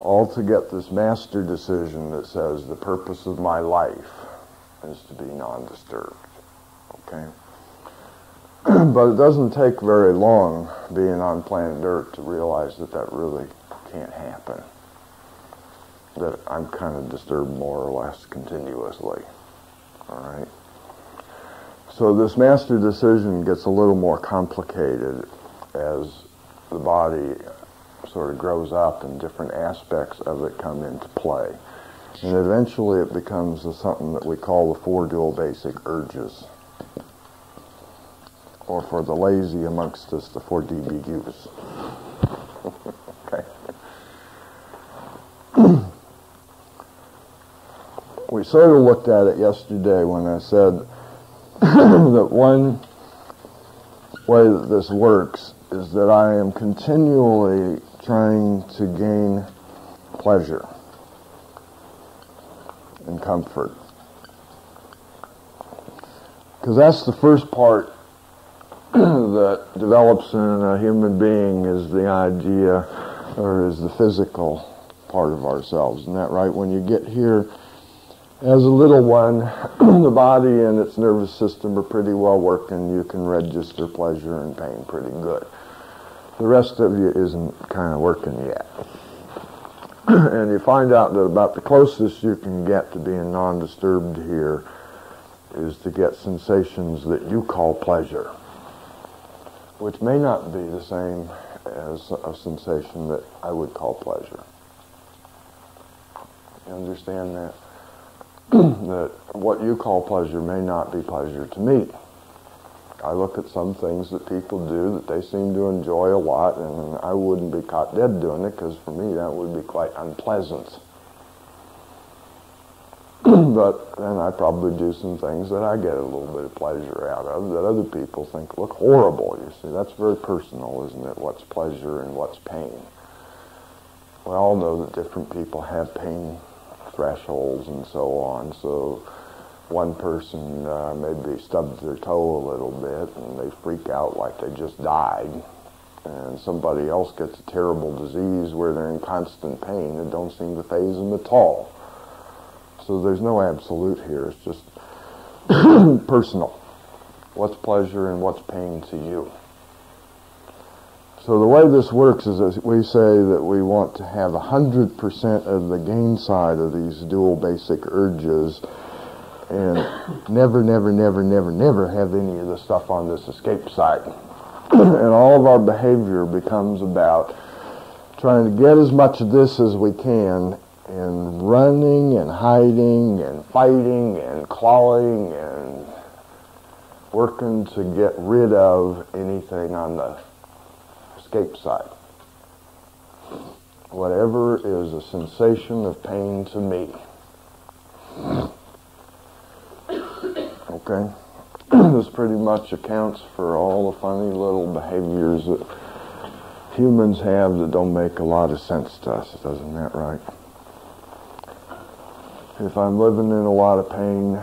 all to get this master decision that says the purpose of my life is to be non-disturbed. Okay? but it doesn't take very long being on planet Earth to realize that that really can't happen. That I'm kind of disturbed more or less continuously. All right? So this master decision gets a little more complicated as the body sort of grows up and different aspects of it come into play. And eventually it becomes something that we call the four dual basic urges. Or for the lazy amongst us, the four DBUs. okay. we sort of looked at it yesterday when I said that one way that this works is that I am continually trying to gain pleasure and comfort. Because that's the first part that develops in a human being is the idea or is the physical part of ourselves. Isn't that right? When you get here as a little one, the body and its nervous system are pretty well working. You can register pleasure and pain pretty good. The rest of you isn't kind of working yet. and you find out that about the closest you can get to being non-disturbed here is to get sensations that you call pleasure, which may not be the same as a sensation that I would call pleasure. You understand that? that what you call pleasure may not be pleasure to me. I look at some things that people do that they seem to enjoy a lot, and I wouldn't be caught dead doing it because for me that would be quite unpleasant. but then I probably do some things that I get a little bit of pleasure out of that other people think look horrible. You see, that's very personal, isn't it? What's pleasure and what's pain? We all know that different people have pain thresholds and so on, so one person uh, maybe stubs their toe a little bit and they freak out like they just died. And somebody else gets a terrible disease where they're in constant pain and don't seem to faze them at all. So there's no absolute here. It's just personal. What's pleasure and what's pain to you? So the way this works is that we say that we want to have 100% of the gain side of these dual basic urges and never, never, never, never, never have any of the stuff on this escape site. and all of our behavior becomes about trying to get as much of this as we can and running and hiding and fighting and clawing and working to get rid of anything on the escape site. Whatever is a sensation of pain to me. Okay? this pretty much accounts for all the funny little behaviors that humans have that don't make a lot of sense to us. Doesn't that right? If I'm living in a lot of pain,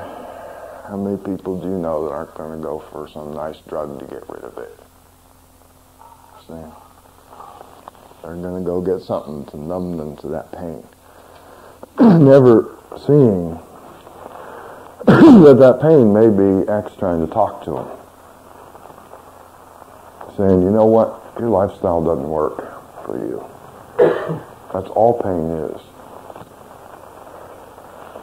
how many people do you know that aren't going to go for some nice drug to get rid of it? See? They're going to go get something to numb them to that pain. Never seeing that that pain may be X trying to talk to him. Saying, you know what, your lifestyle doesn't work for you. That's all pain is.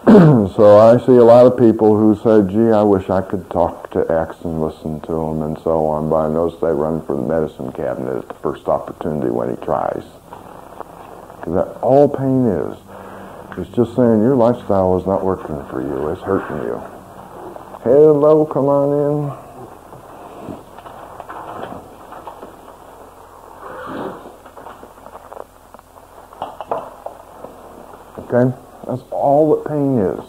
so I see a lot of people who say, gee, I wish I could talk to X and listen to him and so on, but I notice they run for the medicine cabinet at the first opportunity when he tries. That all pain is. It's just saying your lifestyle is not working for you. It's hurting you. Hello, come on in. Okay? That's all that pain is.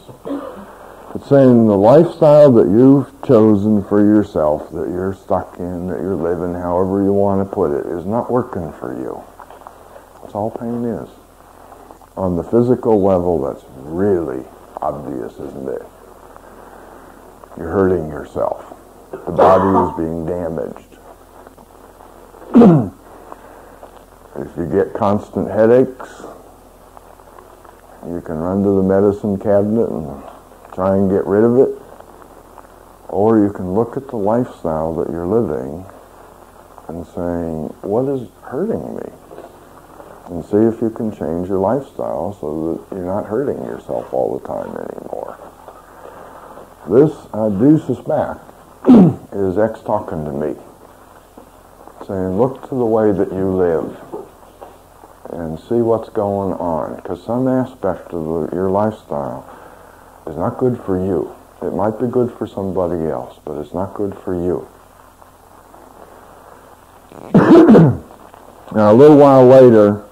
It's saying the lifestyle that you've chosen for yourself, that you're stuck in, that you're living, however you want to put it, is not working for you. That's all pain is on the physical level, that's really obvious, isn't it? You're hurting yourself. The body is being damaged. if you get constant headaches, You can run to the medicine cabinet and try and get rid of it. Or you can look at the lifestyle that you're living and saying, what is hurting me? And see if you can change your lifestyle so that you're not hurting yourself all the time anymore. This, I do suspect, is X talking to me, saying, look to the way that you live and see what's going on. Because some aspect of the, your lifestyle is not good for you. It might be good for somebody else, but it's not good for you. now, a little while later,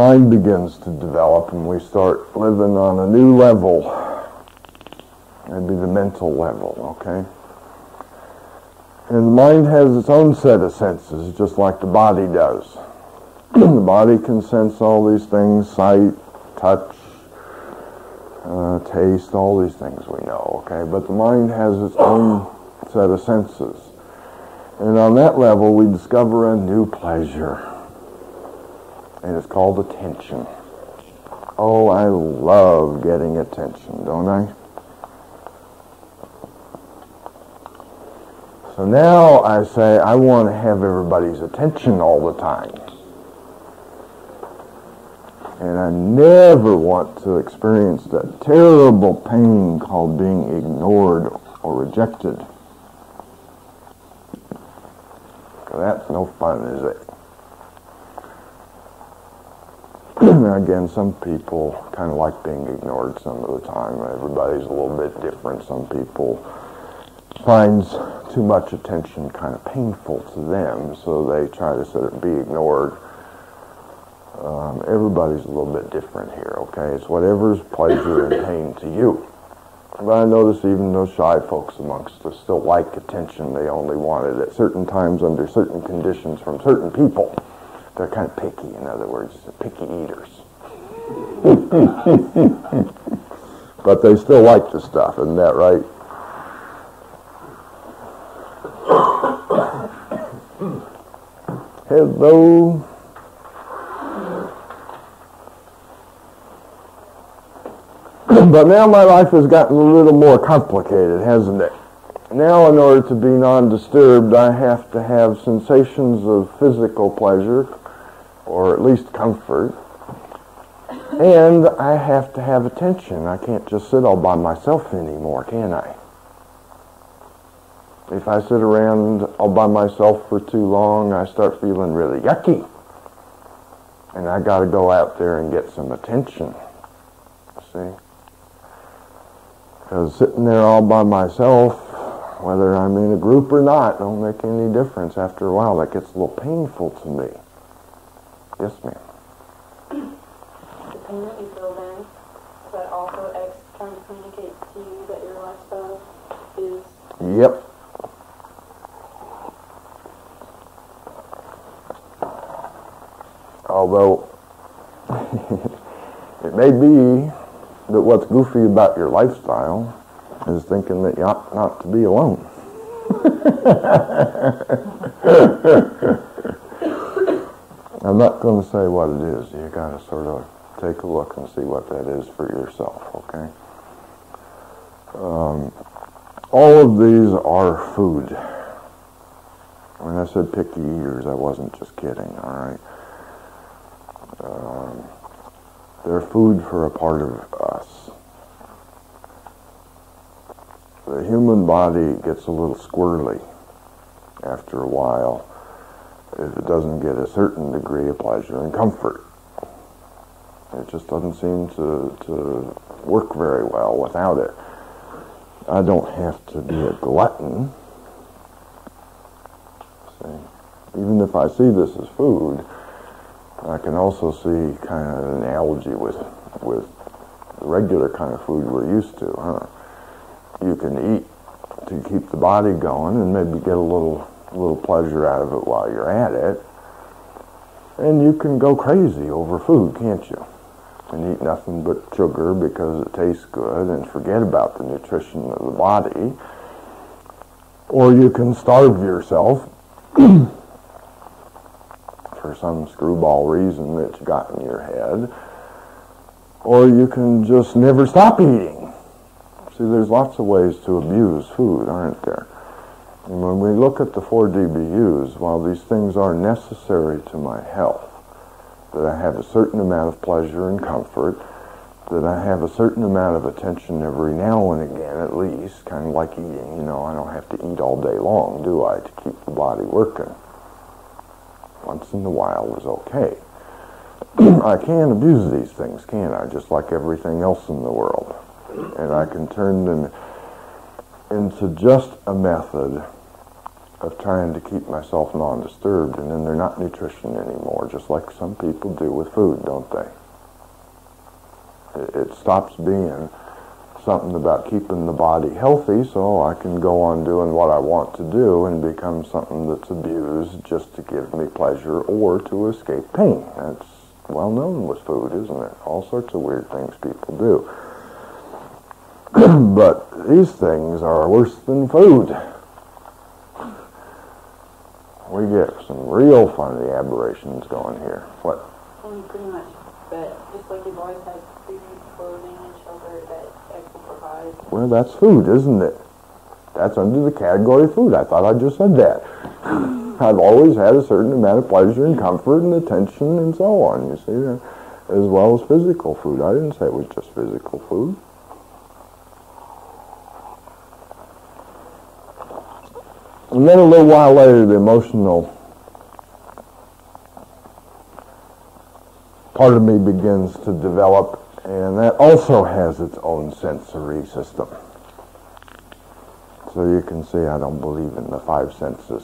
mind begins to develop and we start living on a new level. Maybe the mental level, okay? And the mind has its own set of senses, just like the body does. the body can sense all these things, sight, touch, uh, taste, all these things we know, okay? But the mind has its own set of senses. And on that level, we discover a new pleasure. And it's called attention. Oh, I love getting attention, don't I? So now I say I want to have everybody's attention all the time. And I never want to experience that terrible pain called being ignored or rejected. That's no fun, is it? Again, some people kind of like being ignored some of the time. Everybody's a little bit different. Some people finds too much attention kind of painful to them, so they try to sort of be ignored. Um, everybody's a little bit different here, okay? It's whatever's pleasure and pain to you. But I notice even those shy folks amongst us still like attention. They only want it at certain times under certain conditions from certain people. They're kind of picky, in other words, picky eaters. but they still like the stuff, isn't that right? Hello. but now my life has gotten a little more complicated, hasn't it? Now, in order to be non-disturbed, I have to have sensations of physical pleasure, or at least comfort, and I have to have attention. I can't just sit all by myself anymore, can I? If I sit around all by myself for too long, I start feeling really yucky. And I got to go out there and get some attention. See? Because sitting there all by myself, whether I'm in a group or not, don't make any difference. After a while, that gets a little painful to me. Yes, ma'am. The pain that you feel then, is that also X trying to communicate to you that your lifestyle is Yep. Although it may be that what's goofy about your lifestyle is thinking that you ought not to be alone. I'm not going to say what it is. You got to sort of take a look and see what that is for yourself, okay? Um, all of these are food. When I said picky eaters, I wasn't just kidding, all right? Um, they're food for a part of us. The human body gets a little squirrely after a while if it doesn't get a certain degree of pleasure and comfort. It just doesn't seem to, to work very well without it. I don't have to be a glutton. See? Even if I see this as food, I can also see kind of an analogy with with the regular kind of food we're used to, huh? You can eat to keep the body going and maybe get a little little pleasure out of it while you're at it. And you can go crazy over food, can't you? And eat nothing but sugar because it tastes good and forget about the nutrition of the body. Or you can starve yourself for some screwball reason that you got in your head, or you can just never stop eating. See, there's lots of ways to abuse food, aren't there? And when we look at the four DBUs, while these things are necessary to my health, that I have a certain amount of pleasure and comfort, that I have a certain amount of attention every now and again, at least, kind of like eating. You know, I don't have to eat all day long, do I, to keep the body working. Once in a while is okay. I can abuse these things, can't I? Just like everything else in the world. And I can turn them into just a method of trying to keep myself non-disturbed, and then they're not nutrition anymore, just like some people do with food, don't they? it stops being something about keeping the body healthy so I can go on doing what I want to do and become something that's abused just to give me pleasure or to escape pain. That's well known with food, isn't it? All sorts of weird things people do. but these things are worse than food. We get some real funny aberrations going here. What? Well, pretty much, but just like you've always had Well, that's food, isn't it? That's under the category of food. I thought I just said that. I've always had a certain amount of pleasure and comfort and attention and so on, you see, as well as physical food. I didn't say it was just physical food. And then a little while later, the emotional part of me begins to develop and that also has its own sensory system. So you can see I don't believe in the five senses.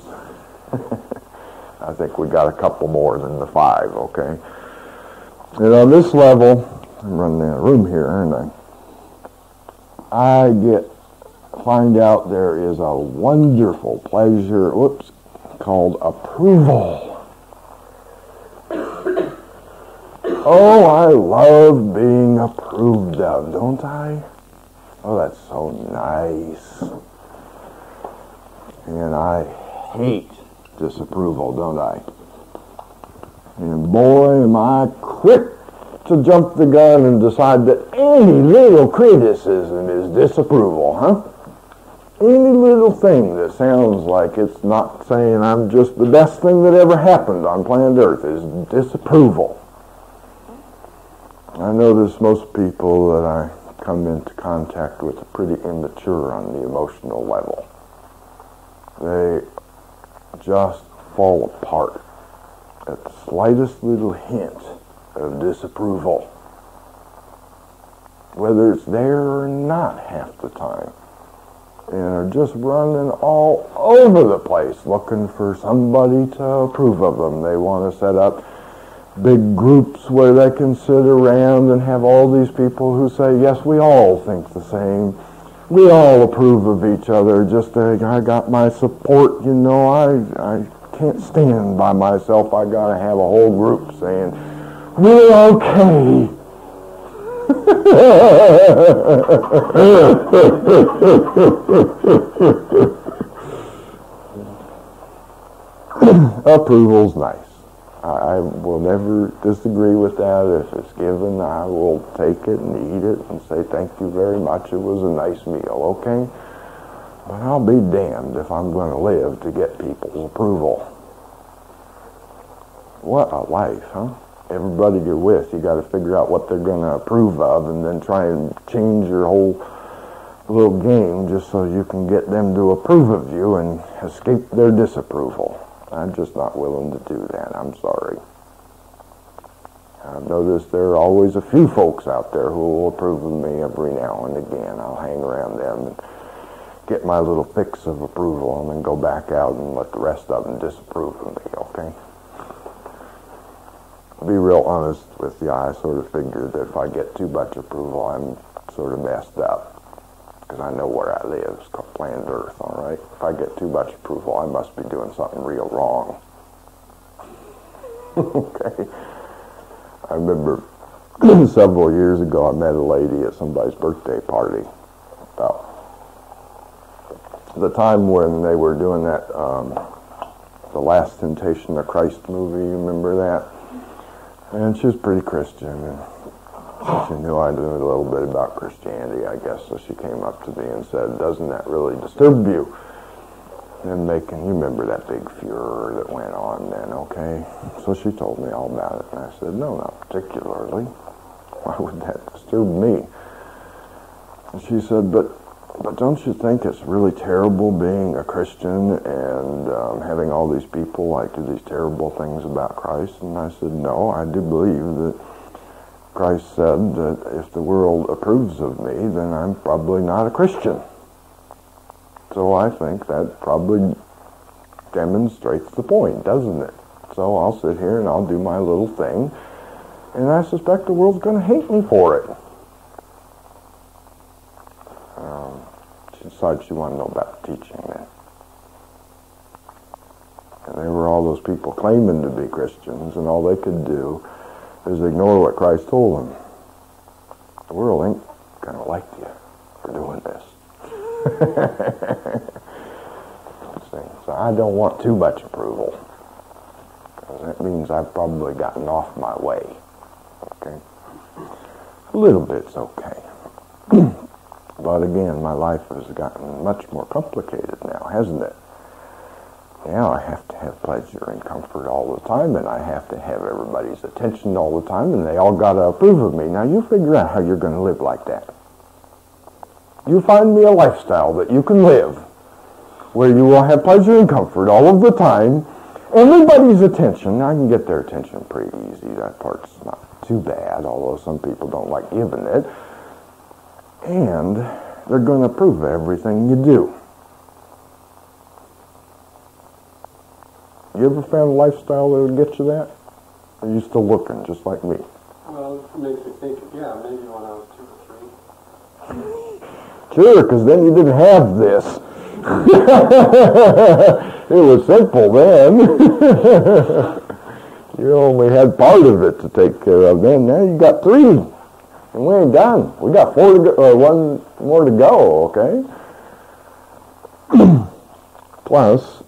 I think we got a couple more than the five, okay? And on this level, I'm running out of room here, aren't I? I get find out there is a wonderful pleasure, whoops, called approval. Oh, I love being approved of, don't I? Oh, that's so nice. And I hate disapproval, don't I? And boy, am I quick to jump the gun and decide that any little criticism is disapproval, huh? Any little thing that sounds like it's not saying I'm just the best thing that ever happened on planet Earth is disapproval. I notice most people that I come into contact with are pretty immature on the emotional level. They just fall apart at the slightest little hint of disapproval. Whether it's there or not half the time. And are just running all over the place looking for somebody to approve of them. They want to set up big groups where they can sit around and have all these people who say, yes, we all think the same. We all approve of each other. Just uh, I got my support, you know. I I can't stand by myself. I got to have a whole group saying, "We're okay." Approval's nice. I will never disagree with that. If it's given, I will take it and eat it and say thank you very much. It was a nice meal, okay? But I'll be damned if I'm going to live to get people's approval. What a life, huh? Everybody you're with, you got to figure out what they're going to approve of and then try and change your whole little game just so you can get them to approve of you and escape their disapproval. I'm just not willing to do that. I'm sorry. I've noticed there are always a few folks out there who will approve of me every now and again. I'll hang around them and get my little fix of approval and then go back out and let the rest of them disapprove of me, okay? Be real honest with you. I sort of figured that if I get too much approval, I'm sort of messed up because I know where I live. It's called planet Earth, all right? If I get too much approval, I must be doing something real wrong. okay? I remember several years ago, I met a lady at somebody's birthday party. About the time when they were doing that um, the Last Temptation of Christ movie. You remember that? And she was pretty Christian, and she knew I knew a little bit about Christianity, I guess. So she came up to me and said, "Doesn't that really disturb you?" And making you remember that big furor that went on then, okay? So she told me all about it, and I said, "No, not particularly. Why would that disturb me?" And she said, "But." But don't you think it's really terrible being a Christian and um, having all these people like do these terrible things about Christ? And I said, no, I do believe that Christ said that if the world approves of me, then I'm probably not a Christian. So I think that probably demonstrates the point, doesn't it? So I'll sit here and I'll do my little thing, and I suspect the world's going to hate me for it. Um, she decided she wanted to know about teaching then. And there were all those people claiming to be Christians, and all they could do is ignore what Christ told them. The world ain't going to like you for doing this. so I don't want too much approval. Because that means I've probably gotten off my way. Okay? A little bit's okay. but again, my life has gotten much more complicated now, hasn't it? Now I have to have pleasure and comfort all the time, and I have to have everybody's attention all the time, and they all got to approve of me. Now you figure out how you're going to live like that. You find me a lifestyle that you can live, where you will have pleasure and comfort all of the time, everybody's attention. I can get their attention pretty easy. That part's not too bad, although some people don't like giving it. And they're going to approve everything you do. You ever found a lifestyle that would get you that? Or are you still looking, just like me? Well, it makes me think, yeah, maybe when I was two or three. Sure, because then you didn't have this. it was simple then. you only had part of it to take care of then. Now you got three. And we ain't done. We got four to go, or one more to go, okay? Plus,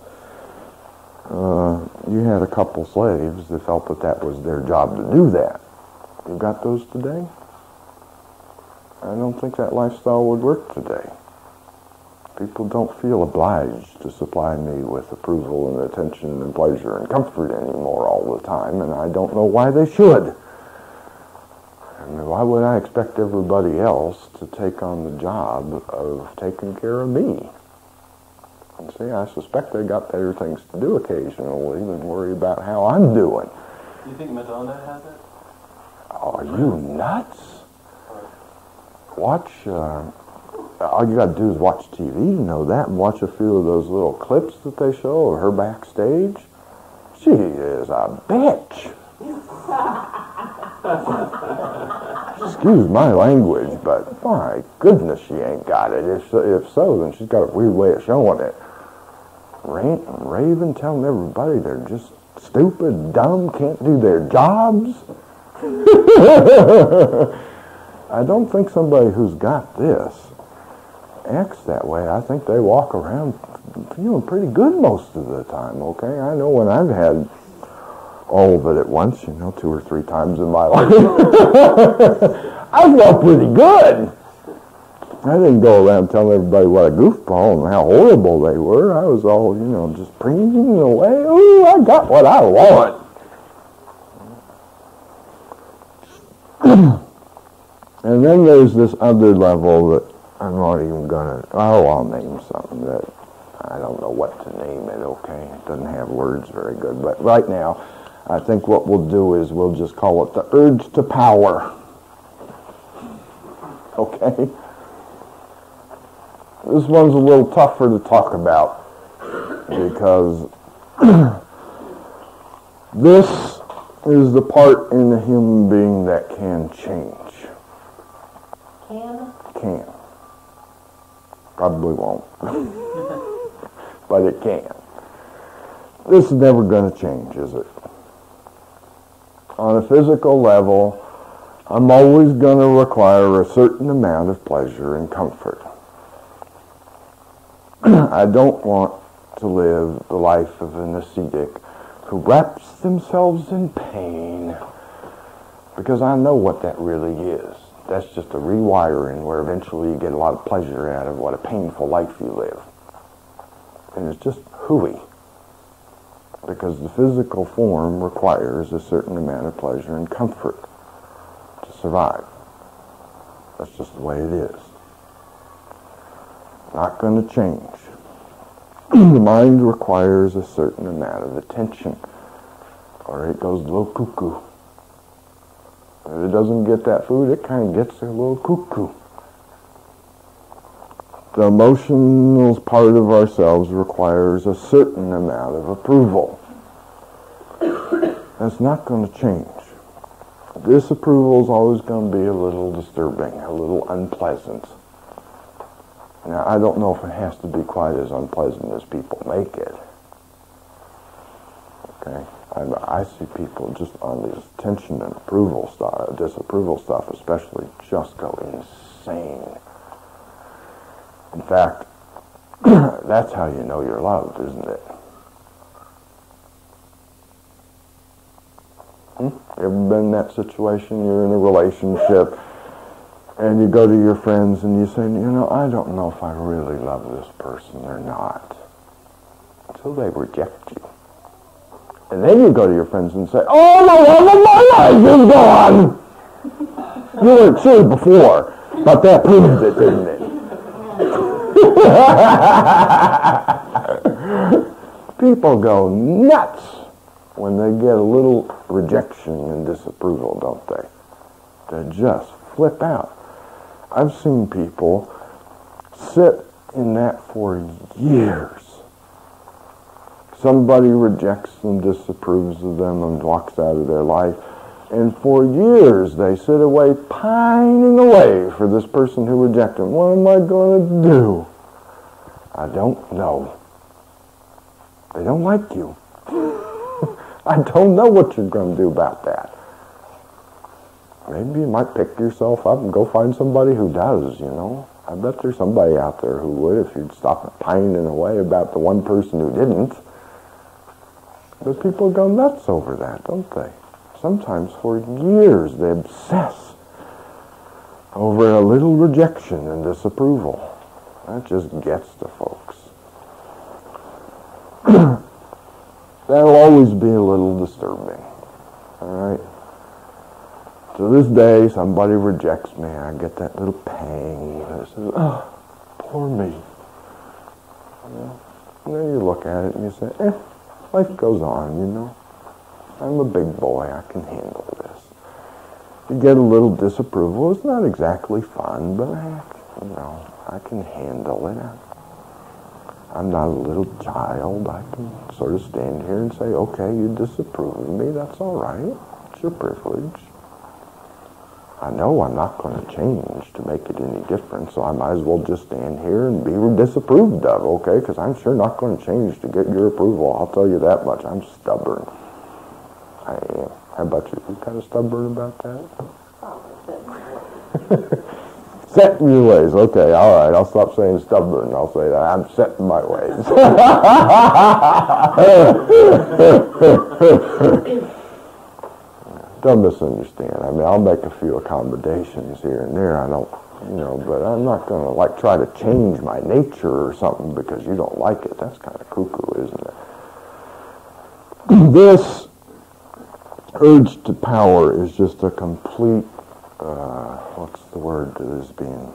uh, you had a couple slaves that felt that that was their job to do that. You got those today? I don't think that lifestyle would work today. People don't feel obliged to supply me with approval and attention and pleasure and comfort anymore all the time, and I don't know why they should. Why would I expect everybody else to take on the job of taking care of me? And see, I suspect they got better things to do occasionally than worry about how I'm doing. Do you think Madonna has it? Are you nuts? Watch, uh, all you gotta do is watch TV to know that and watch a few of those little clips that they show of her backstage. She is a bitch. Excuse my language, but my goodness, she ain't got it. If so, if so, then she's got a weird way of showing it. Rant and raving, telling everybody they're just stupid, dumb, can't do their jobs. I don't think somebody who's got this acts that way. I think they walk around feeling pretty good most of the time, okay? I know when I've had all of it at once, you know, two or three times in my life, I felt pretty good. I didn't go around telling everybody what a goofball and how horrible they were. I was all, you know, just preening away. Ooh, I got what I want. and then there's this other level that I'm not even gonna. Oh, I'll name something that I don't know what to name it. Okay, it doesn't have words very good. But right now, I think what we'll do is we'll just call it the urge to power. Okay. This one's a little tougher to talk about because this is the part in the human being that can change. Can? Can. Probably won't. but it can. This is never going to change, is it? On a physical level, I'm always going to require a certain amount of pleasure and comfort. I don't want to live the life of an ascetic who wraps themselves in pain because I know what that really is. That's just a rewiring where eventually you get a lot of pleasure out of what a painful life you live. And it's just hooey. Because the physical form requires a certain amount of pleasure and comfort to survive. That's just the way it is. Not going to change. the mind requires a certain amount of attention, or it goes little cuckoo. If it doesn't get that food, it kind of gets a little cuckoo. The emotional part of ourselves requires a certain amount of approval. That's not going to change. Disapproval is always going to be a little disturbing, a little unpleasant. Now, I don't know if it has to be quite as unpleasant as people make it. Okay? I, I see people just on this tension and approval stuff, disapproval stuff especially, just go insane. In fact, that's how you know you're loved, isn't it? Hmm? Ever been in that situation? You're in a relationship and you go to your friends and you say, you know, I don't know if I really love this person or not. Until they reject you. And then you go to your friends and say, oh, the love of my life is gone! You weren't sure before, but that proved it, didn't it? People go nuts when they get a little rejection and disapproval, don't they? They just flip out. I've seen people sit in that for years. Somebody rejects them, disapproves of them, and walks out of their life. And for years they sit away pining away for this person who rejected them. What am I going to do? I don't know. They don't like you. I don't know what you're going to do about that. Maybe you might pick yourself up and go find somebody who does, you know. I bet there's somebody out there who would if you'd stop pining away about the one person who didn't. But people go nuts over that, don't they? Sometimes for years they obsess over a little rejection and disapproval. That just gets to folks. That'll always be a little disturbing. All right? To this day, somebody rejects me. I get that little pang. And says, oh, poor me. And then you look at it and you say, eh, life goes on, you know. I'm a big boy. I can handle this. You get a little disapproval. It's not exactly fun, but, eh, you know, I can handle it. I'm not a little child. I can sort of stand here and say, okay, you disapprove of me. That's all right. It's your privilege. I know I'm not going to change to make it any different, so I might as well just stand here and be disapproved of, okay? Because I'm sure not going to change to get your approval. I'll tell you that much. I'm stubborn. I am. How about you? You kind of stubborn about that? set in your ways. Okay, all right. I'll stop saying stubborn. I'll say that I'm set in my ways. don't misunderstand. I mean, I'll make a few accommodations here and there. I don't, you know, but I'm not going to like try to change my nature or something because you don't like it. That's kind of cuckoo, isn't it? this urge to power is just a complete, uh, what's the word that is being,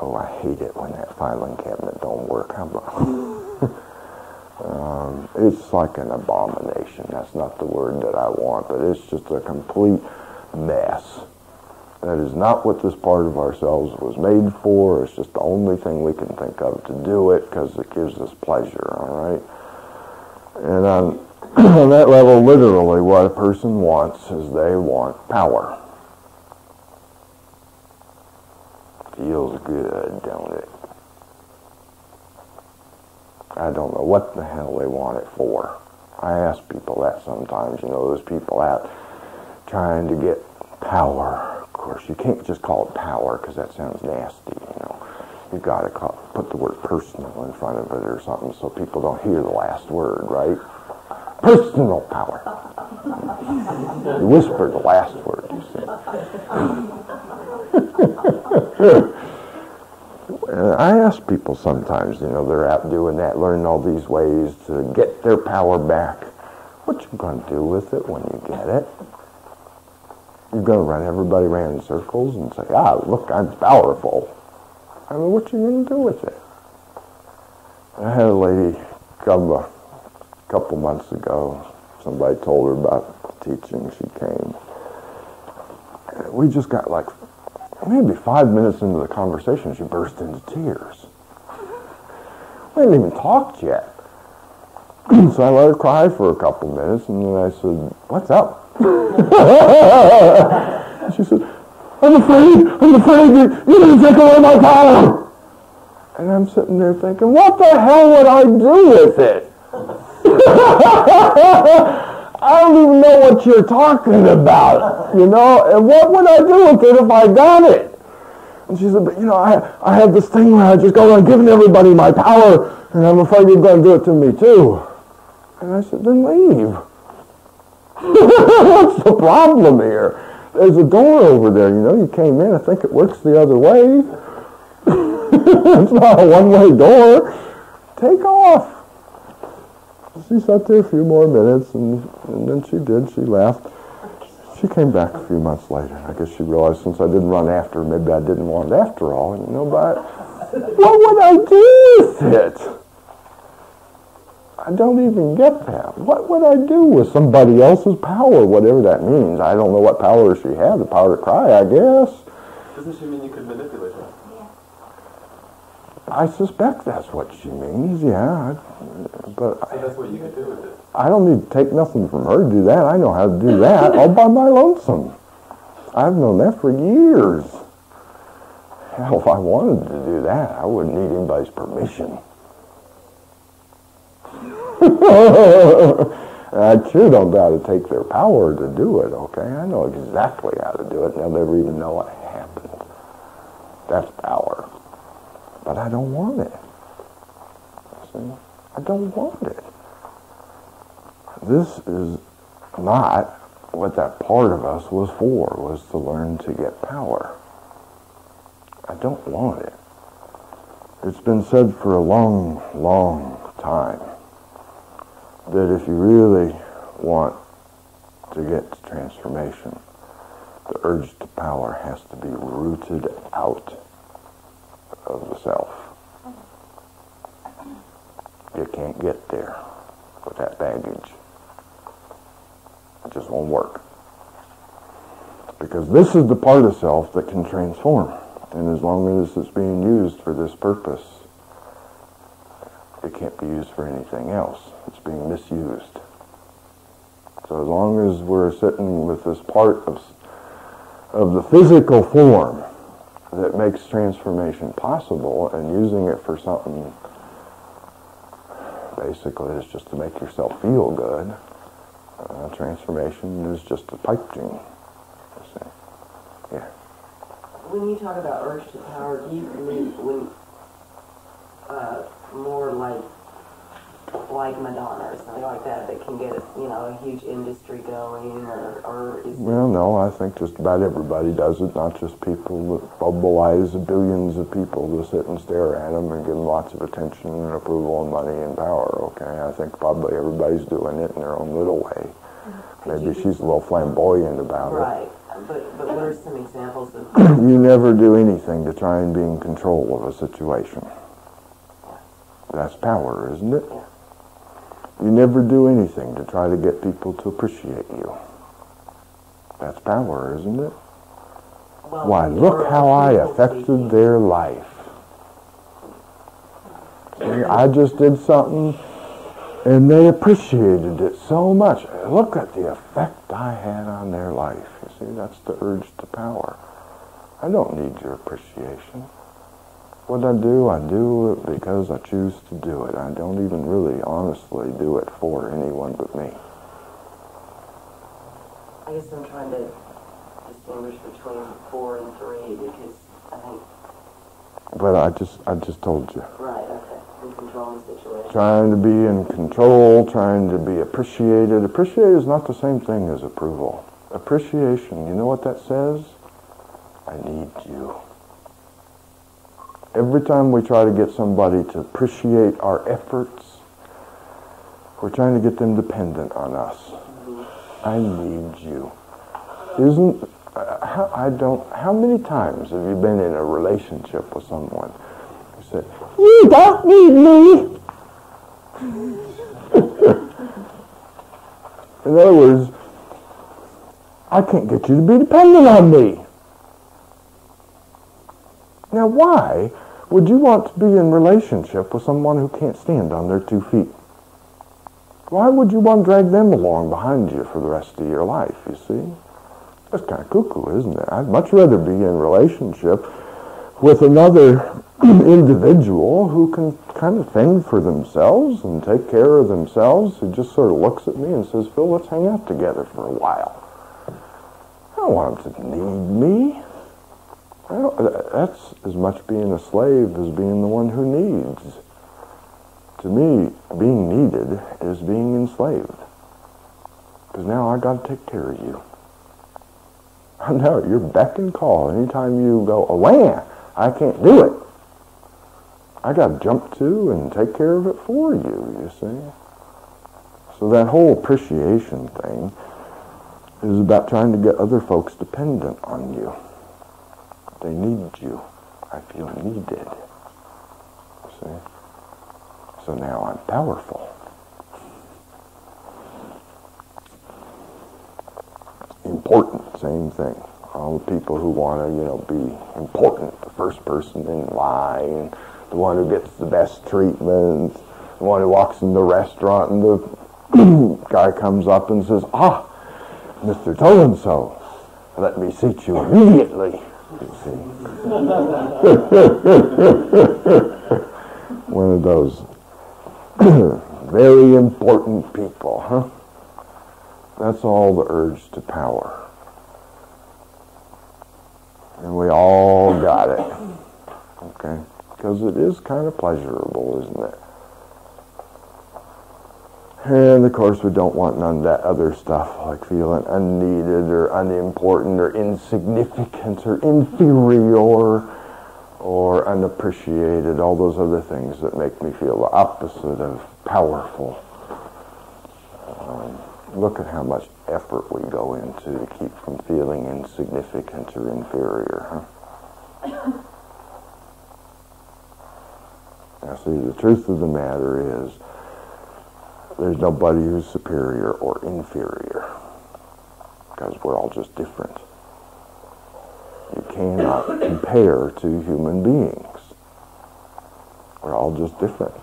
oh, I hate it when that filing cabinet don't work. How about... Um, it's like an abomination. That's not the word that I want, but it's just a complete mess. That is not what this part of ourselves was made for. It's just the only thing we can think of to do it because it gives us pleasure, all right? And on, on that level, literally, what a person wants is they want power. Feels good, don't it? I don't know what the hell they want it for. I ask people that sometimes, you know, those people out trying to get power. Of course, you can't just call it power because that sounds nasty, you know. You got to call put the word personal in front of it or something so people don't hear the last word, right? Personal power. you whisper the last word. I ask people sometimes, you know, they're out doing that, learning all these ways to get their power back. What you going to do with it when you get it? You're to run everybody around in circles and say, ah, look, I'm powerful. I mean, what you going to do with it? I had a lady come a couple months ago. Somebody told her about teaching. She came. We just got like maybe five minutes into the conversation, she burst into tears. We hadn't even talked yet. so I let her cry for a couple minutes, and then I said, what's up? she said, I'm afraid, I'm afraid that you're going to take away my power. And I'm sitting there thinking, what the hell would I do with it? I don't even know what you're talking about, you know, and what would I do with it if I got it? And she said, but you know, I, I have this thing where I just go around giving everybody my power, and I'm afraid you're going to do it to me too. And I said, then leave. What's the problem here? There's a door over there, you know, you came in, I think it works the other way. it's not a one-way door. Take off. She sat there a few more minutes, and, and then she did. She left. She came back a few months later. I guess she realized since I didn't run after her, maybe I didn't want it after all. You know, but what would I do with it? I don't even get that. What would I do with somebody else's power, whatever that means? I don't know what power she had. The power to cry, I guess. Doesn't she mean you could manipulate? I suspect that's what she means, yeah. But So that's what you do with it. I don't need to take nothing from her to do that. I know how to do that all by my lonesome. I've known that for years. Hell, if I wanted to do that, I wouldn't need anybody's permission. I sure don't know how to take their power to do it, okay? I know exactly how to do it, and they'll never even know what happened. That's power. But I don't want it. I don't want it. This is not what that part of us was for, was to learn to get power. I don't want it. It's been said for a long, long time that if you really want to get to transformation, the urge to power has to be rooted out of the self. You can't get there with that baggage. It just won't work. Because this is the part of self that can transform. And as long as it's being used for this purpose, it can't be used for anything else. It's being misused. So as long as we're sitting with this part of, of the physical form that makes transformation possible and using it for something basically is just to make yourself feel good, uh, transformation is just a pipe dream. Yeah. When you talk about urge to power, do you mean when uh, more like like Madonna or something like that that can get you know a huge industry going, or or is Well, no, I think just about everybody does it, not just people with mobilize billions of people to sit and stare at them and give them lots of attention and approval and money and power, okay? I think probably everybody's doing it in their own little way. could Maybe you- she's a little flamboyant about it. right? But but what are some examples of. You never do anything to try and be in control of a situation. That's power, isn't it? Yeah. You never do anything to try to get people to appreciate you. That's power, isn't it? well, Why, look how I affected their life. See, I just did something and they appreciated it so much. Look at the effect I had on their life. You see, that's the urge to power. I don't need your appreciation. What I do, I do it because I choose to do it. I don't even really honestly do it for anyone but me. I guess I'm trying to distinguish between four and three because I think but I just I just told you. Right, okay. In controlling the situation. Trying to be in control, trying to be appreciated. Appreciate is not the same thing as approval. Appreciation, you know what that says? I need you. Every time we try to get somebody to appreciate our efforts, we're trying to get them dependent on us. I need you. Isn't uh, how, I don't. How many times have you been in a relationship with someone who said, "You don't need me"? in other words, I can't get you to be dependent on me. Now, why would you want to be in relationship with someone who can't stand on their two feet? Why would you want to drag them along behind you for the rest of your life, you see? That's kind of cuckoo, isn't it? I'd much rather be in relationship with another individual who can kind of fend for themselves and take care of themselves, who just sort of looks at me and says, Phil, let's hang out together for a while. I don't want them to need me. That's as much being a slave as being the one who needs. To me, being needed is being enslaved. Because now I got to take care of you. I know, you're beck and call. Anytime you go, oh, away, I can't do it. I got to jump to and take care of it for you, you see. So that whole appreciation thing is about trying to get other folks dependent on you. They need you. I feel needed. See? So now I'm powerful. Important, same thing. All the people who want to, you know, be important, the first person in line, the one who gets the best treatment, the one who walks in the restaurant and the guy comes up and says, ah, Mr. So-and-so, let me seat you immediately. One of those very important people, huh? That's all the urge to power. And we all got it. Okay? Because it is kind of pleasurable, isn't it? And of course, we don't want none of that other stuff like feeling unneeded or unimportant or insignificant or inferior or unappreciated, all those other things that make me feel the opposite of powerful. Um, look at how much effort we go into to keep from feeling insignificant or inferior, huh? now see, the truth of the matter is there's nobody who's superior or inferior because we're all just different. You cannot compare to human beings. We're all just different.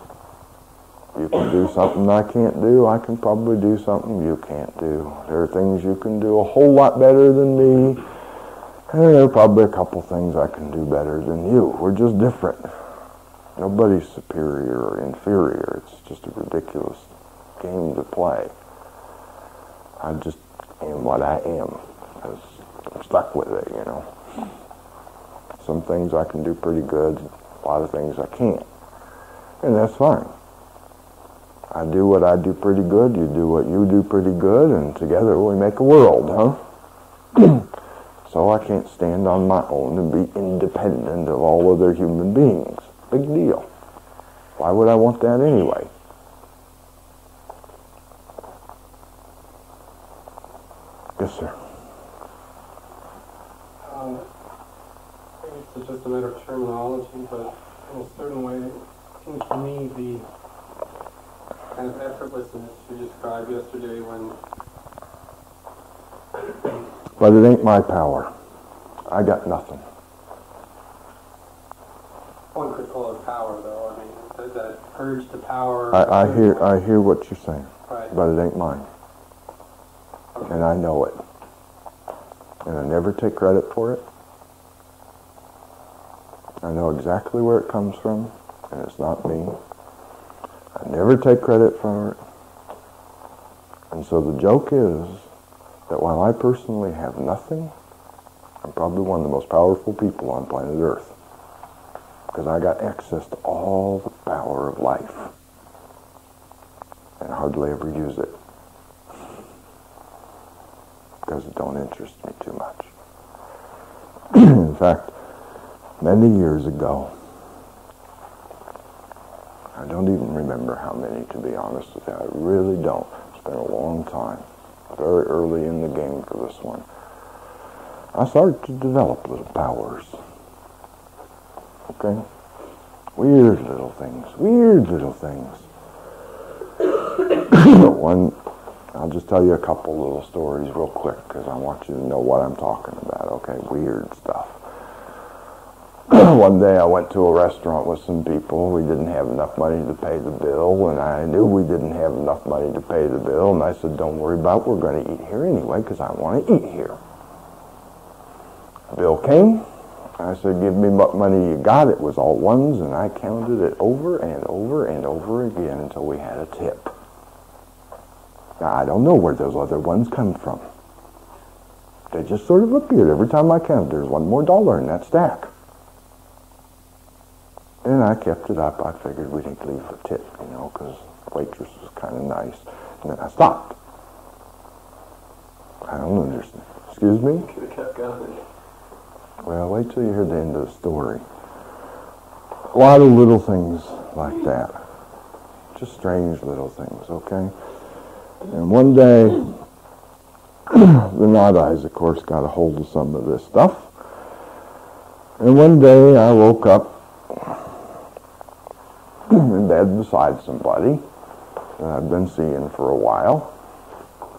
You can do something I can't do. I can probably do something you can't do. There are things you can do a whole lot better than me. And there are probably a couple things I can do better than you. We're just different. Nobody's superior or inferior. It's just a ridiculous game to play. I just am what I am. I'm stuck with it, you know. Some things I can do pretty good, a lot of things I can't. And that's fine. I do what I do pretty good, you do what you do pretty good, and together we make a world, huh? so I can't stand on my own and be independent of all other human beings. Big deal. Why would I want that anyway? Yes, sir. Um, I think it's just a matter of terminology, but in a certain way, it seems to me the kind of effortlessness you described yesterday when But it ain't my power. I got nothing. one could call it power, though. I mean, that, urge to power. I, I hear I hear what you're saying, Right. but it ain't mine. And I know it. And I never take credit for it. I know exactly where it comes from, and it's not me. I never take credit for it. And so the joke is that while I personally have nothing, I'm probably one of the most powerful people on planet Earth. because I got access to all the power of life and hardly ever use it because it don't interest me too much. In fact, many years ago, I don't even remember how many to be honest with you. I really don't. It's been a long time. Very early in the game for this one. I started to develop little powers. Okay? Weird little things. Weird little things. one, I'll just tell you a couple little stories real quick because I want you to know what I'm talking about. Okay? Weird stuff. one day I went to a restaurant with some people. We didn't have enough money to pay the bill, and I knew we didn't have enough money to pay the bill. And I said, "Don't worry about. it. We're going to eat here anyway because I want to eat here." The bill came. I said, "Give me what money you got." It was all ones, and I counted it over and over and over again until we had a tip. Now I don't know where those other ones come from. They just sort of appeared every time I counted. There's one more dollar in that stack. And I kept it up. I figured we didn't leave a tip, you know, because the waitress was kind of nice. And then I stopped. I don't understand. Excuse me? Could have kept going. Well, wait till you hear the end of the story. A lot of little things like that. Just strange little things, okay? And one day, the Not I's, of course, got a hold of some of this stuff. And one day I woke up in bed beside somebody that I've been seeing for a while.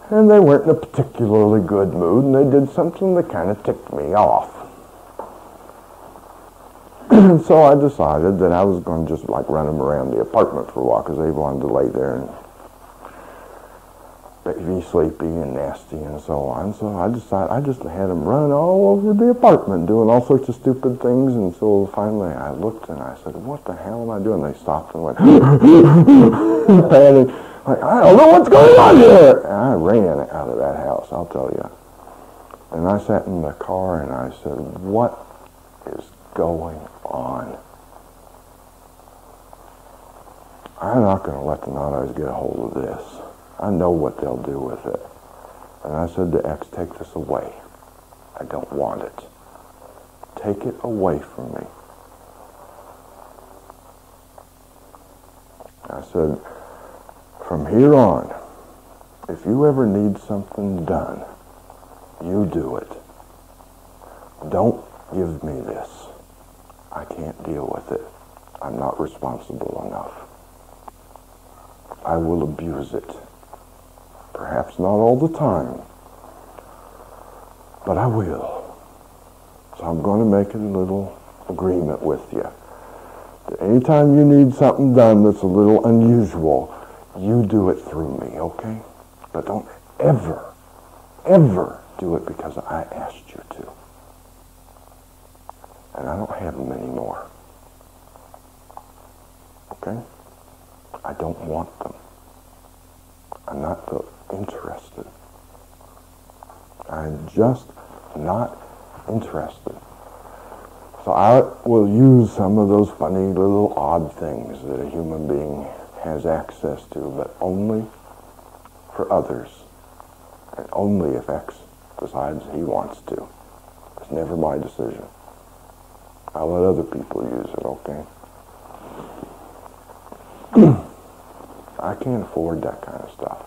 And they weren't in a particularly good mood, and they did something that kind of ticked me off. And so I decided that I was going to just like run them around the apartment for a while because they wanted to lay there and be sleepy and nasty and so on. So I decided I just had them run all over the apartment doing all sorts of stupid things until finally I looked and I said, "What the hell am I doing?" They stopped and went panic. Like I don't know what's going on here. And I ran out of that house. I'll tell you. And I sat in the car and I said, "What is going on?" I'm not going to let the Not I's get a hold of this. I know what they'll do with it. And I said to X, take this away. I don't want it. Take it away from me. I said, from here on, if you ever need something done, you do it. Don't give me this. I can't deal with it. I'm not responsible enough. I will abuse it. Perhaps not all the time, but I will. So I'm going to make a little agreement with you. That anytime you need something done that's a little unusual, you do it through me, okay? But don't ever, ever do it because I asked you to. And I don't have them anymore. Okay? I don't want them. I'm not the interested. I'm just not interested. So I will use some of those funny little odd things that a human being has access to, but only for others. And only if X decides he wants to. It's never my decision. I'll let other people use it, okay? I can't afford that kind of stuff.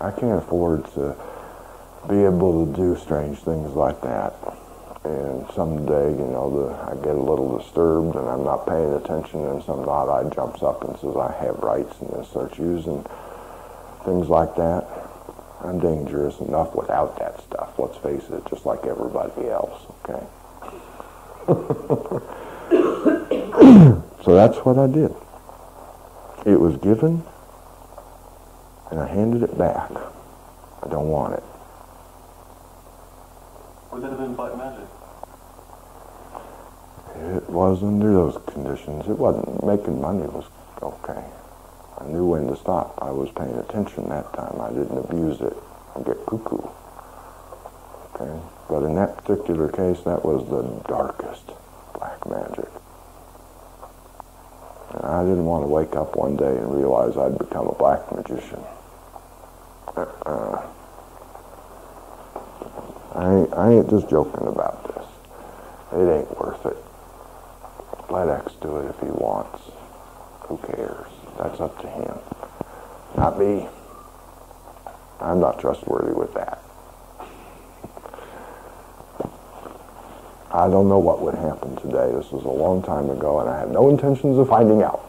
I can't afford to be able to do strange things like that. And someday, you know, the, I get a little disturbed and I'm not paying attention and some odd eye jumps up and says I have rights and then starts using things like that. I'm dangerous enough without that stuff, let's face it, just like everybody else, okay? so that's what I did. It was given and I handed it back. I don't want it. Would that have been black magic? It was under those conditions. It wasn't making money was okay. I knew when to stop. I was paying attention that time. I didn't abuse it or get cuckoo. Okay? But in that particular case, that was the darkest black magic. And I didn't want to wake up one day and realize I'd become a black magician. Uh, I, ain't, I ain't just joking about this. It ain't worth it. Let X do it if he wants. Who cares? That's up to him. Not me. I'm not trustworthy with that. I don't know what would happen today. This was a long time ago, and I have no intentions of finding out.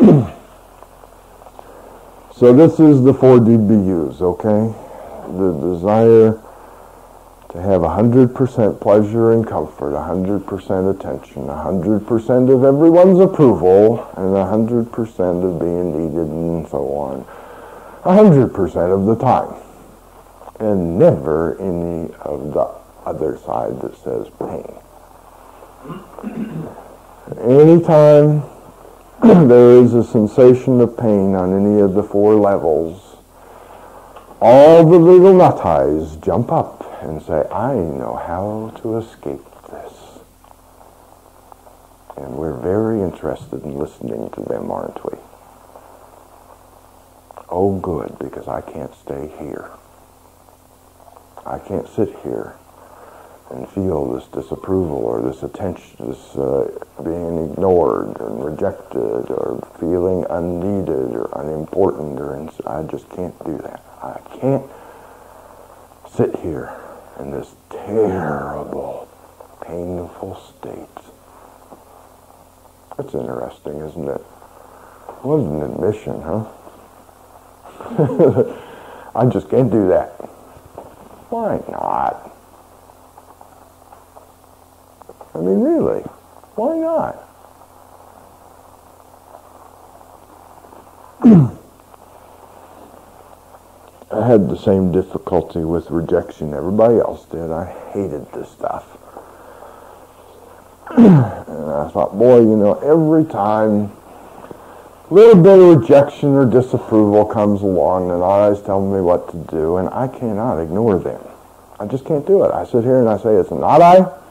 so this is the four DBUs, okay? The desire to have 100% pleasure and comfort, 100% attention, 100% of everyone's approval, and 100% of being needed and so on. 100% of the time. And never any of the other side that says pain. Anytime there is a sensation of pain on any of the four levels, all the little nut jump up and say, I know how to escape this. And we're very interested in listening to them, aren't we? Oh, good, because I can't stay here. I can't sit here and feel this disapproval or this attention, this uh, being ignored and rejected or feeling unneeded or unimportant or ins- I just can't do that. I can't sit here in this terrible, painful state. That's interesting, isn't it? What an admission, huh? I just can't do that. Why not? I mean, really, why not? I had the same difficulty with rejection everybody else did. I hated this stuff. and I thought, boy, you know, every time a little bit of rejection or disapproval comes along and eyes tell me what to do, and I cannot ignore them. I just can't do it. I sit here and I say, it's not odd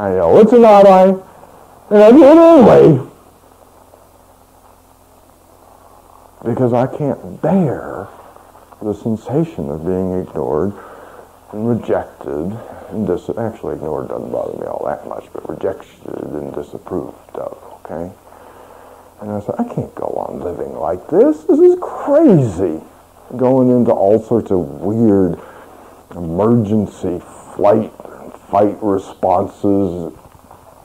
I know it's an odd I do it anyway. Because I can't bear the sensation of being ignored and rejected and dis- actually ignored doesn't bother me all that much, but rejected and disapproved of, okay? And I said, I can't go on living like this. This is crazy. Going into all sorts of weird emergency flight fight responses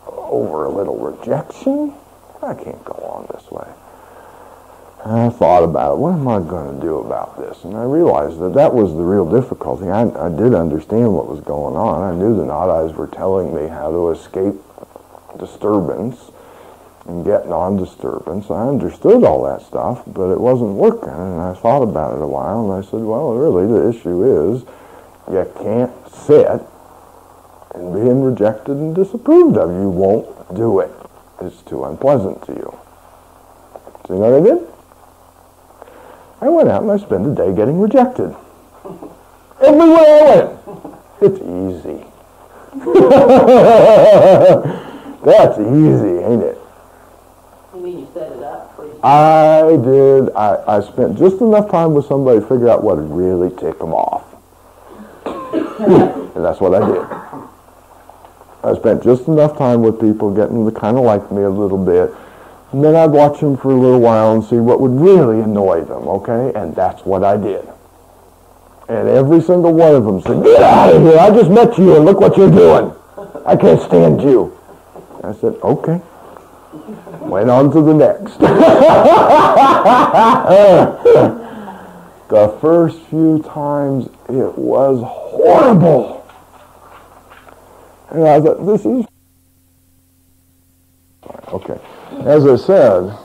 over a little rejection. I can't go on this way. I thought about it. What am I going to do about this? And I realized that that was the real difficulty. I, I did understand what was going on. I knew the not I's were telling me how to escape disturbance and get non-disturbance. I understood all that stuff, but it wasn't working. And I thought about it a while, and I said, well, really, the issue is you can't sit and being rejected and disapproved of. You won't do it. It's too unpleasant to you. So you know what I did? I went out and I spent a day getting rejected. Everywhere I went. It's easy. That's easy, ain't it? You mean you set it up for? I did. I, I spent just enough time with somebody to figure out what would really tick them off. and that's what I did. I spent just enough time with people getting them to kind of like me a little bit. And then I'd watch them for a little while and see what would really annoy them, okay? And that's what I did. And every single one of them said, get out of here. I just met you and look what you're doing. I can't stand you. I said, okay. Went on to the next. the first few times it was horrible. And I thought, this is. Okay. As I said,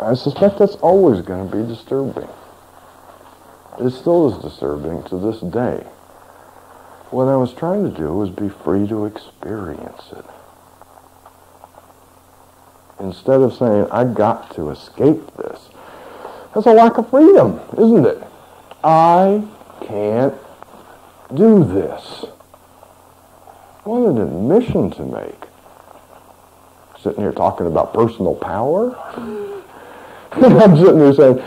I suspect that's always going to be disturbing. It still is disturbing to this day. What I was trying to do was be free to experience it. Instead of saying, I got to escape this. That's a lack of freedom, isn't it? I can't do this. What an admission to make. Sitting here talking about personal power. and I'm sitting there saying,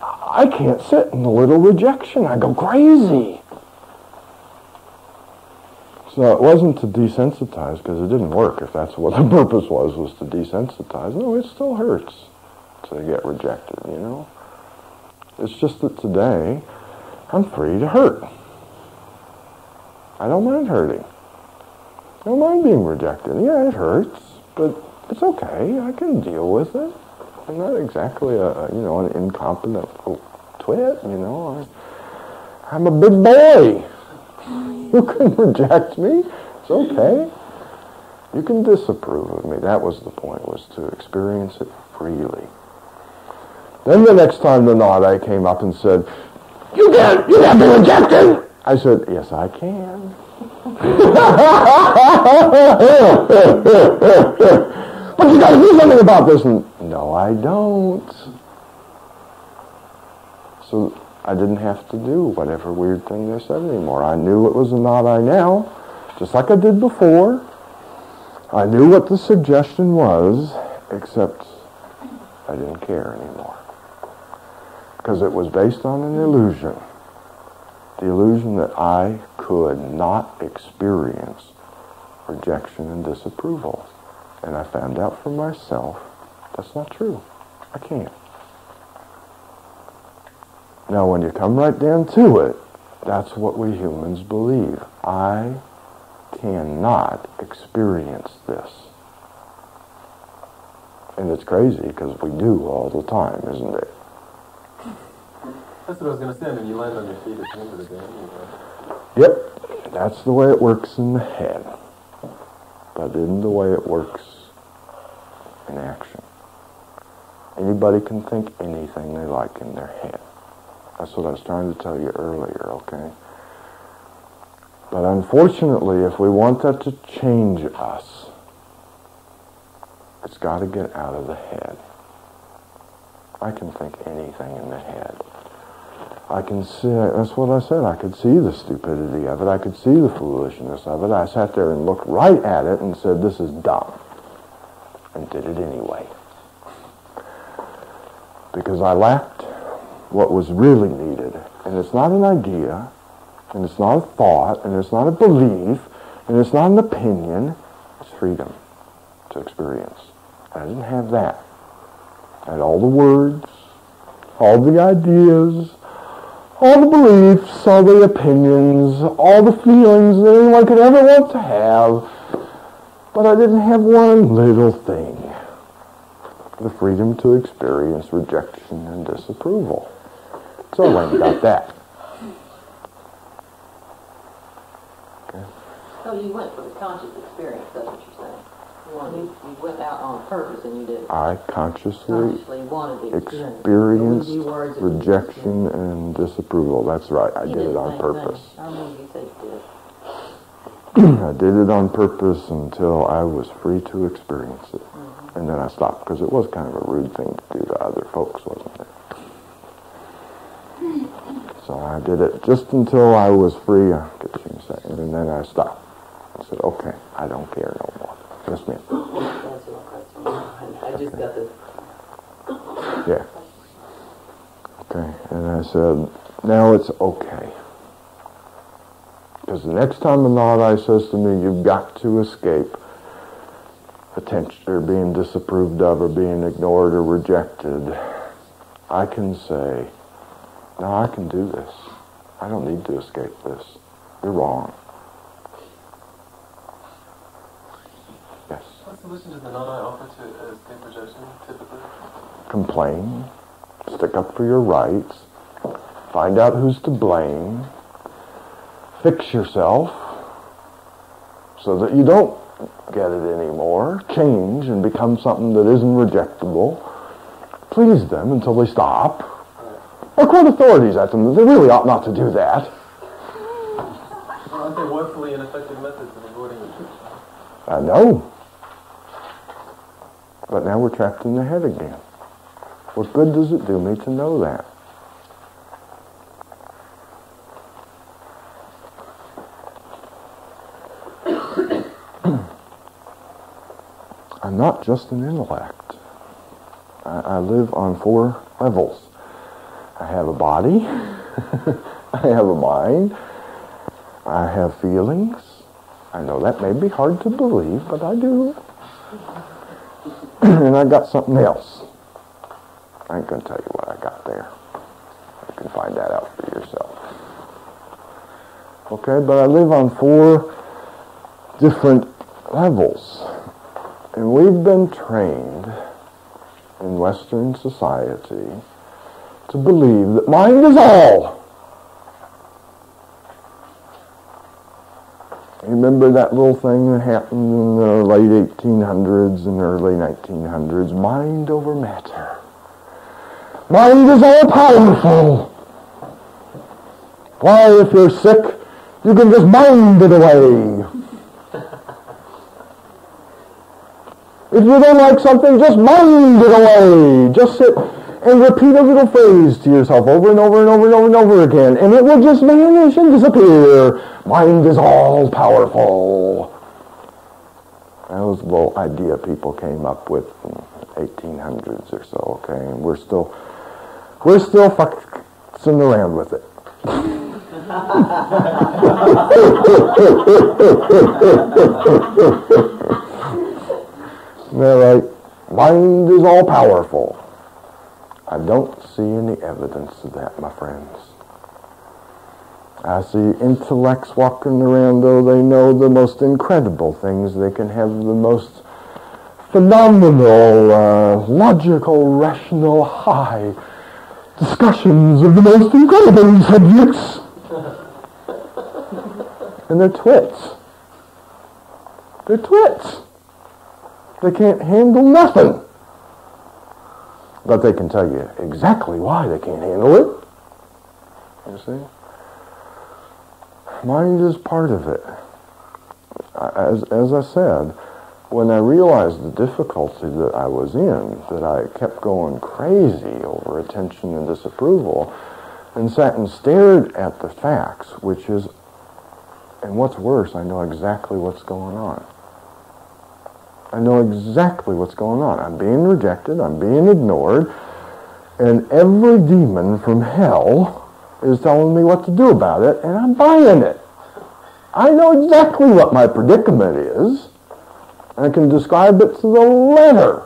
I can't sit in a little rejection. I go crazy. So it wasn't to desensitize because it didn't work if that's what the purpose was, was to desensitize. No, it still hurts to get rejected, you know. It's just that today I'm free to hurt. I don't mind hurting. Don't mind being rejected. Yeah, it hurts, but it's okay. I can deal with it. I'm not exactly a, you know, an incompetent twit, you know. I, I'm a big boy. You can reject me. It's okay. You can disapprove of me. That was the point, was to experience it freely. Then the next time the not I came up and said, you can't, you can't be rejected. I said, yes, I can. but you got to do something about this. No, I don't. So I didn't have to do whatever weird thing they said anymore. I knew it was a not I now, just like I did before. I knew what the suggestion was, except I didn't care anymore. Because it was based on an illusion. The illusion that I could not experience rejection and disapproval. And I found out for myself that's not true. I can't. Now, when you come right down to it, that's what we humans believe. I cannot experience this. And it's crazy because we do all the time, isn't it? That's what I was going to say. I mean, you land on your feet at the end of the day. Yep. That's the way it works in the head. But isn't the way it works in action. Anybody can think anything they like in their head. That's what I was trying to tell you earlier, okay? But unfortunately, if we want that to change us, it's got to get out of the head. I can think anything in the head. I can see, that's what I said, I could see the stupidity of it. I could see the foolishness of it. I sat there and looked right at it and said, this is dumb. And did it anyway. Because I lacked what was really needed. And it's not an idea, and it's not a thought, and it's not a belief, and it's not an opinion. It's freedom to experience. I didn't have that. I had all the words, all the ideas, all the beliefs, all the opinions, all the feelings that anyone could ever want to have, but I didn't have one little thing. The freedom to experience rejection and disapproval. So I and got that. So you went for the conscious experience, that's what you're You you went out on purpose and you did, I consciously consciously wanted the experience. experienced rejection and disapproval. That's right. I You did it on purpose. thing. I remember you said you did. I did it on purpose until I was free to experience it. Mm-hmm. And then I stopped because it was kind of a rude thing to do to other folks, wasn't it? So I did it just until I was free. I'll get you in a second. And then I stopped. I said, okay, I don't care no more. Yes, ma'am. That's your question. I just got the, Yeah. Okay. And I said, now it's okay. Because the next time a not I says to me, you've got to escape attention or being disapproved of or being ignored or rejected, I can say, no, I can do this. I don't need to escape this. You're wrong. Yes. What solution does the non-I offer to uh, escape rejection, typically? complain, stick up for your rights, find out who's to blame, fix yourself so that you don't get it anymore, change and become something that isn't rejectable, please them until they stop, or quote authorities at them that they really ought not to do that. Well, aren't they woefully ineffective methods of avoiding rejection? I know. But now we're trapped in the head again. What good does it do me to know that? I'm not just an intellect. I, I live on four levels. I have a body. I have a mind. I have feelings. I know that may be hard to believe, but I do and I got something else. I ain't going to tell you what I got there. You can find that out for yourself. Okay, but I live on four different levels. And we've been trained in Western society to believe that mind is all. Remember that little thing that happened in the late 1800s and early 1900s? Mind over matter. Mind is all powerful. Why, if you're sick, you can just mind it away. If you don't like something, just mind it away. Just sit and repeat a little phrase to yourself over and over and over and over and over again, and it will just vanish and disappear. Mind is all powerful. That was the little idea people came up with in 1800s or so. Okay, and we're still we're still fucking around with it. They're like, mind is all powerful. I don't see any evidence of that, my friends. I see intellects walking around, though they know the most incredible things. They can have the most phenomenal, uh, logical, rational, high discussions of the most incredible subjects. and they're twits. They're twits. They can't handle nothing. But they can tell you exactly why they can't handle it. You see? Mind is part of it. As, as I said, when I realized the difficulty that I was in, that I kept going crazy over attention and disapproval, and sat and stared at the facts, which is, and what's worse, I know exactly what's going on. I know exactly what's going on. I'm being rejected, I'm being ignored, and every demon from hell is telling me what to do about it, and I'm buying it. I know exactly what my predicament is. I can describe it to the letter.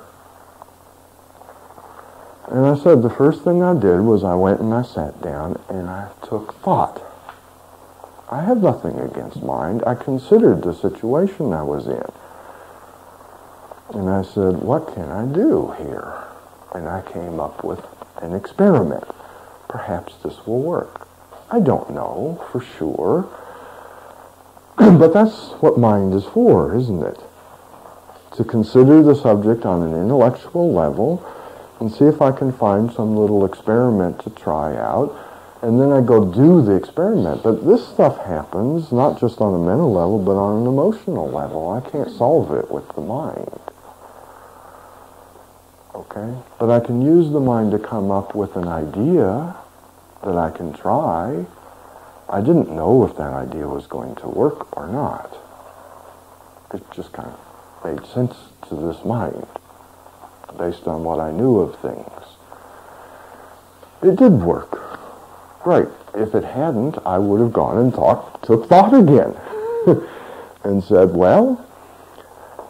And I said the first thing I did was I went and I sat down and I took thought. I have nothing against mind. I considered the situation I was in. And I said, what can I do here? And I came up with an experiment. Perhaps this will work. I don't know for sure. but that's what mind is for, isn't it? To consider the subject on an intellectual level and see if I can find some little experiment to try out. And then I go do the experiment. But this stuff happens not just on a mental level, but on an emotional level. I can't solve it with the mind. Okay? But I can use the mind to come up with an idea that I can try. I didn't know if that idea was going to work or not. It just kind of made sense to this mind based on what I knew of things. It did work. Right. If it hadn't, I would have gone and thought, took thought again and said, well,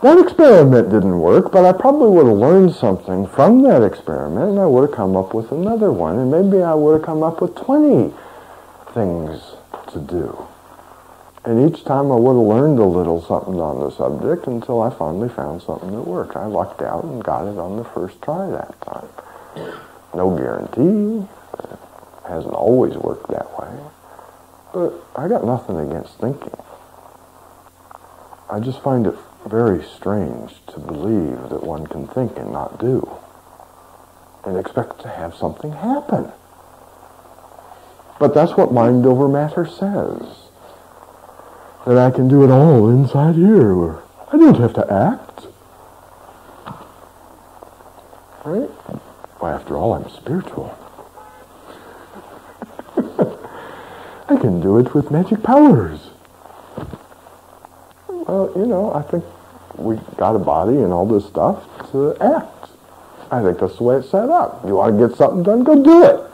that experiment didn't work, but I probably would have learned something from that experiment, and I would have come up with another one, and maybe I would have come up with 20 things to do. And each time I would have learned a little something on the subject until I finally found something that worked. I lucked out and got it on the first try that time. No guarantee. It hasn't always worked that way. But I got nothing against thinking. I just find it very strange to believe that one can think and not do and expect to have something happen. But that's what mind over matter says. That I can do it all inside here. I don't have to act. Right? After all, I'm spiritual. I can do it with magic powers. Well, you know, I think we got a body and all this stuff to act. I think that's the way it's set up. You want to get something done, go do it.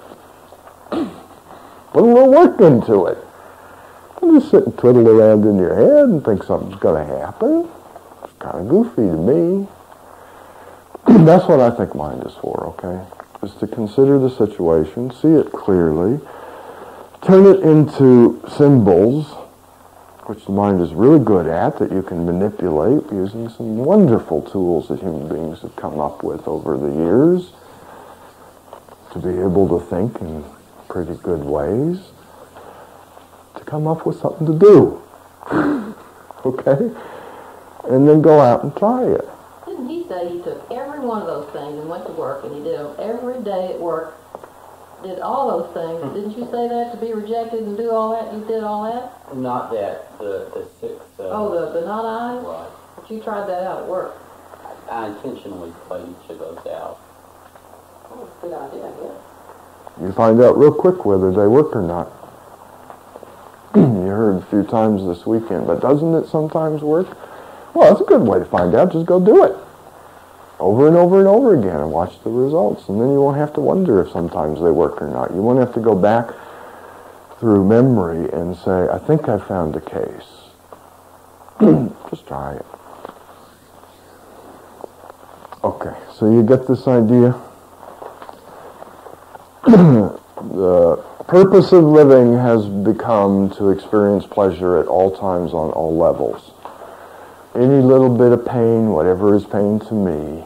Put a little work into it. Don't just sit and twiddle around in your head and think something's going to happen. It's kind of goofy to me. that's what I think mind is for, okay? Is to consider the situation, see it clearly, turn it into symbols, which the mind is really good at, that you can manipulate using some wonderful tools that human beings have come up with over the years to be able to think in pretty good ways, to come up with something to do. okay? And then go out and try it. Didn't he say he took every one of those things and went to work and he did them every day at work? Did all those things. Didn't you say that to be rejected and do all that? You did all that? Not that, the, the six. Uh, Oh, the, the not I's? Right. But you tried that out at work. I intentionally played each of those out. Oh, good idea, I guess. You find out real quick whether they work or not. you heard a few times this weekend, but doesn't it sometimes work? Well, that's a good way to find out. Just go do it. Over and over and over again and watch the results. And then you won't have to wonder if sometimes they work or not. You won't have to go back through memory and say, I think I found a case. Just try it. Okay, so you get this idea? the purpose of living has become to experience pleasure at all times on all levels. Any little bit of pain, whatever is pain to me,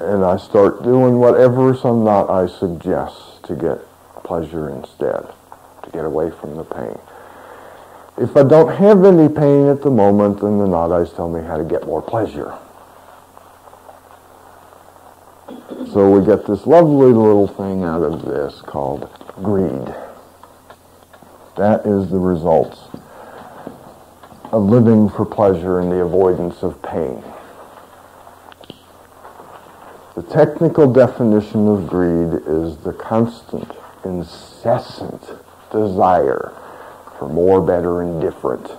and I start doing whatever some not I suggest to get pleasure instead, to get away from the pain. If I don't have any pain at the moment, then the not I's tell me how to get more pleasure. So we get this lovely little thing out of this called greed. That is the results of living for pleasure and the avoidance of pain. The technical definition of greed is the constant, incessant desire for more, better, and different.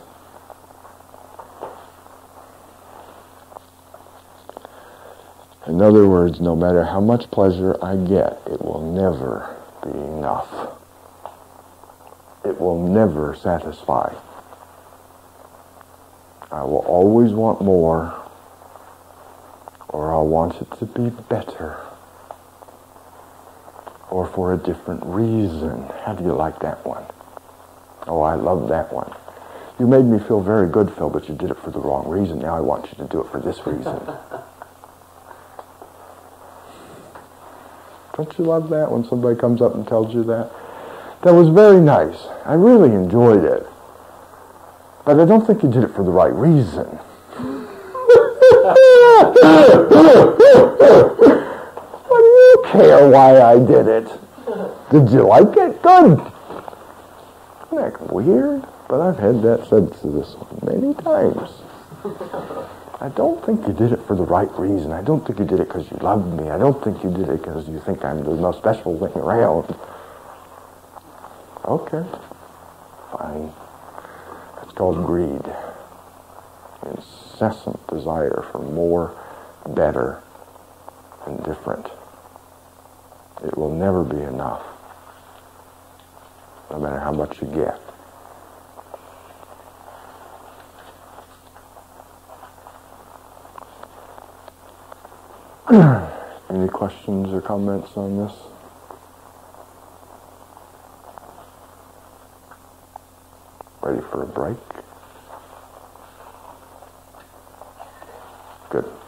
In other words, no matter how much pleasure I get, it will never be enough. It will never satisfy. I will always want more, or I'll want it to be better, or for a different reason. How do you like that one? Oh, I love that one. You made me feel very good, Phil, but you did it for the wrong reason. Now I want you to do it for this reason. Don't you love that when somebody comes up and tells you that? That was very nice. I really enjoyed it. But I don't think you did it for the right reason. what do you care why I did it? Did you like it? Good. Isn't that weird? But I've had that said to this many times. I don't think you did it for the right reason. I don't think you did it because you loved me. I don't think you did it because you think I'm the most special thing around. Okay. Fine. Called greed. Incessant desire for more, better, and different. It will never be enough, no matter how much you get. Any questions or comments on this? Ready for a break? Good.